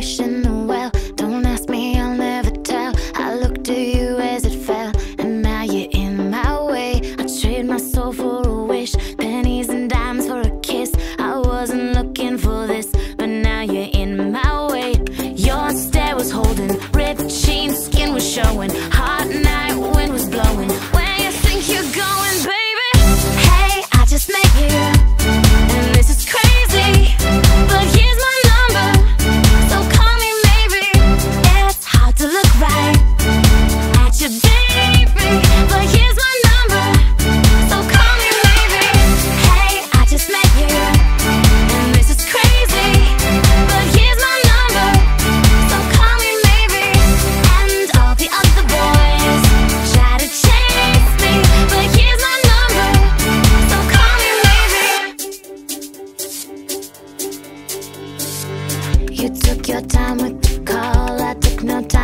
为什么？You took your time with the call, I took no time.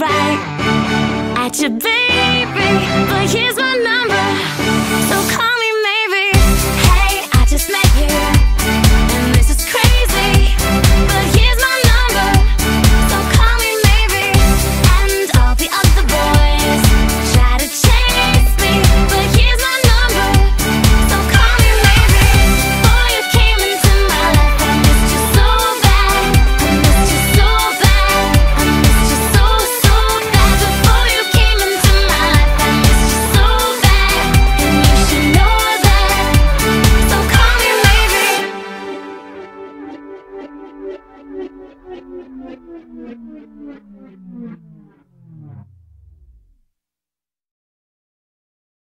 right at you, baby. But here's my number.